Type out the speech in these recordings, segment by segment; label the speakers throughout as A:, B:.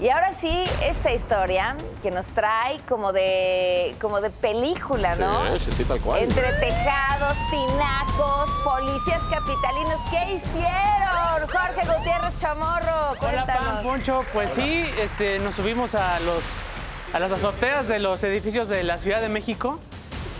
A: Y ahora sí, esta historia que nos trae como de, como de película, ¿no?
B: Sí, sí, sí, tal cual.
A: Entre tejados, tinacos, policías capitalinos. ¿Qué hicieron? Jorge Gutiérrez Chamorro,
C: Hola, Pam,
A: cuéntanos.
C: Poncho. Pues sí, este, nos subimos a, los, a las azoteas de los edificios de la Ciudad de México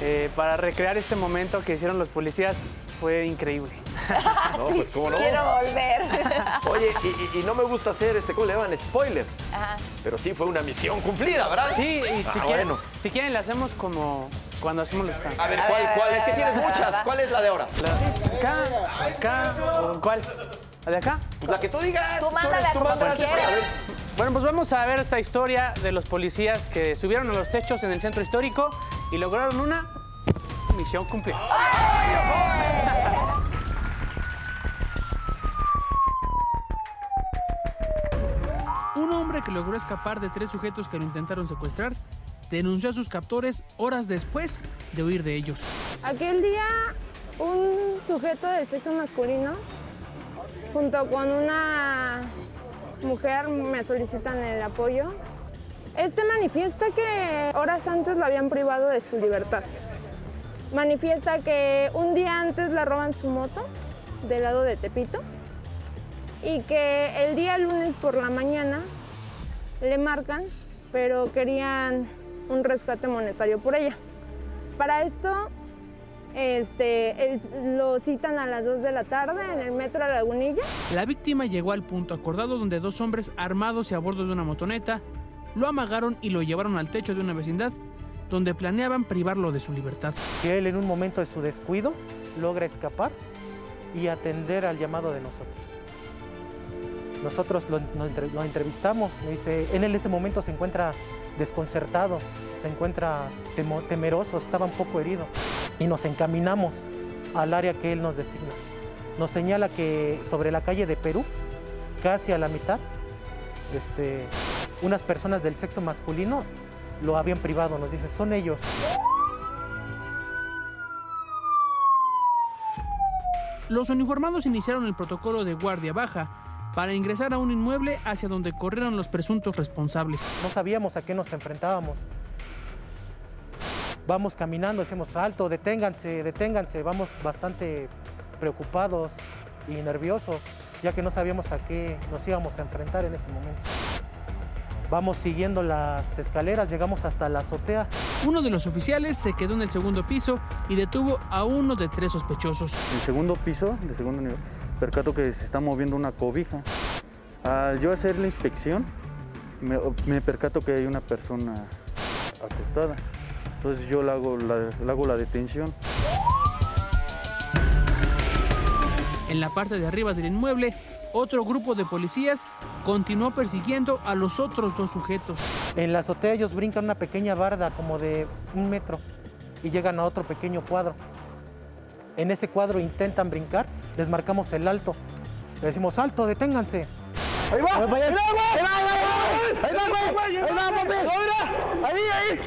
C: eh, para recrear este momento que hicieron los policías. Fue increíble.
B: No,
A: Sí,
B: pues, ¿cómo no?
A: Quiero volver.
B: Oye, y, y- y no me gusta hacer, este, ¿cómo le llaman? Spoiler.
A: Ajá.
B: Pero sí fue una misión cumplida, ¿verdad?
C: Sí, y
B: Ah,
C: si, quieren,
B: bueno.
C: si quieren, le hacemos como cuando hacemos los stands.
B: A ver,
A: A
B: ¿cuál,
A: ver,
B: cuál? Es que tienes muchas. ¿Cuál es la de ahora?
C: La- acá, acá, o ¿cuál? ¿La de acá?
B: Pues la que tú digas.
A: Tú mándala
B: eres-
A: como tú
B: mándala.
A: quieras.
C: Bueno, pues vamos a ver esta historia de los policías que subieron a los techos en el centro histórico y lograron una misión cumplida. Un logró escapar de tres sujetos que lo intentaron secuestrar denunció a sus captores horas después de huir de ellos.
D: Aquel día un sujeto del sexo masculino junto con una mujer me solicitan el apoyo. Este manifiesta que horas antes lo habían privado de su libertad. Manifiesta que un día antes le roban su moto del lado de Tepito y que el día lunes por la mañana le marcan, pero querían un rescate monetario por ella. Para esto, este, él- lo citan a las 2 de la tarde en el metro Lagunilla.
C: La víctima llegó al punto acordado donde dos hombres armados y a bordo de una motoneta lo amagaron y lo llevaron al techo de una vecindad donde planeaban privarlo de su libertad.
E: que él en un momento de su descuido logra escapar y atender al llamado de nosotros. Nosotros lo, lo entre- lo entrevistamos, me dice, él en ese momento se encuentra desconcertado, se encuentra temo- temeroso, estaba un poco herido y nos encaminamos al área que él nos designa. Nos señala que sobre la calle de Perú, casi a la mitad, este, unas personas del sexo masculino lo habían privado, nos dice, son ellos.
C: Los uniformados iniciaron el protocolo de guardia baja para ingresar a un inmueble hacia donde corrieron los presuntos responsables.
E: no sabíamos a qué nos enfrentábamos. Vamos caminando, decimos alto, deténganse, deténganse, vamos bastante preocupados y nerviosos, ya que no sabíamos a qué nos íbamos a enfrentar en ese momento. Vamos siguiendo las escaleras, llegamos hasta la azotea.
C: Uno de los oficiales se quedó en el segundo piso y detuvo a uno de tres sospechosos.
F: En el segundo piso, de segundo nivel, percato que se está moviendo una cobija. Al yo hacer la inspección, me, me percato que hay una persona acostada. Entonces yo le hago la, le hago la detención.
C: En la parte de arriba del inmueble, otro grupo de policías continuó persiguiendo a los otros dos sujetos.
E: En la azotea ellos brincan una pequeña barda como de un metro y llegan a otro pequeño cuadro. En ese cuadro intentan brincar, les marcamos el alto. Le decimos, alto, deténganse. ¡Ahí va! ¡Ahí va! ¡Ahí va! ¡Ahí va! ¡Ahí va! ¡Ahí! ¡Ahí,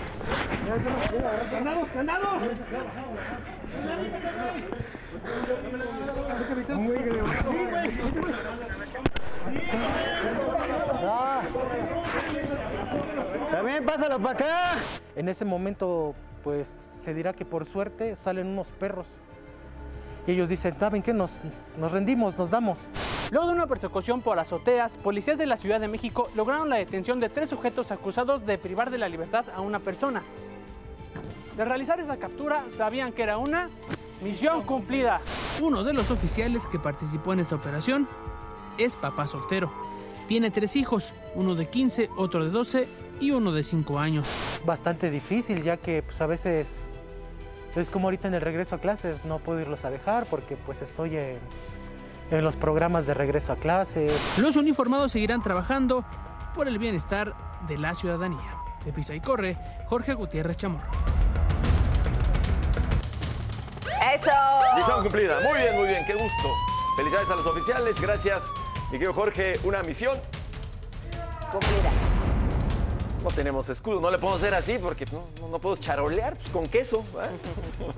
E: ahí!
G: También pásalo para acá.
E: En ese momento, pues se dirá que por suerte salen unos perros. Y ellos dicen, ¿saben qué? Nos, nos rendimos, nos damos.
C: Luego de una persecución por azoteas, policías de la Ciudad de México lograron la detención de tres sujetos acusados de privar de la libertad a una persona. De realizar esa captura, sabían que era una misión cumplida. Uno de los oficiales que participó en esta operación es papá soltero. Tiene tres hijos, uno de 15, otro de 12 y uno de 5 años.
E: Bastante difícil, ya que pues, a veces es como ahorita en el regreso a clases, no puedo irlos a dejar porque pues estoy en, en los programas de regreso a clases.
C: Los uniformados seguirán trabajando por el bienestar de la ciudadanía. De Pisa y Corre, Jorge Gutiérrez Chamorro.
A: ¡Eso!
B: Misión cumplida. Muy bien, muy bien. Qué gusto. Felicidades a los oficiales. Gracias, mi querido Jorge. Una misión.
A: Cumplida.
B: No tenemos escudo. No le podemos hacer así porque no, no, no puedo charolear pues, con queso. ¿eh?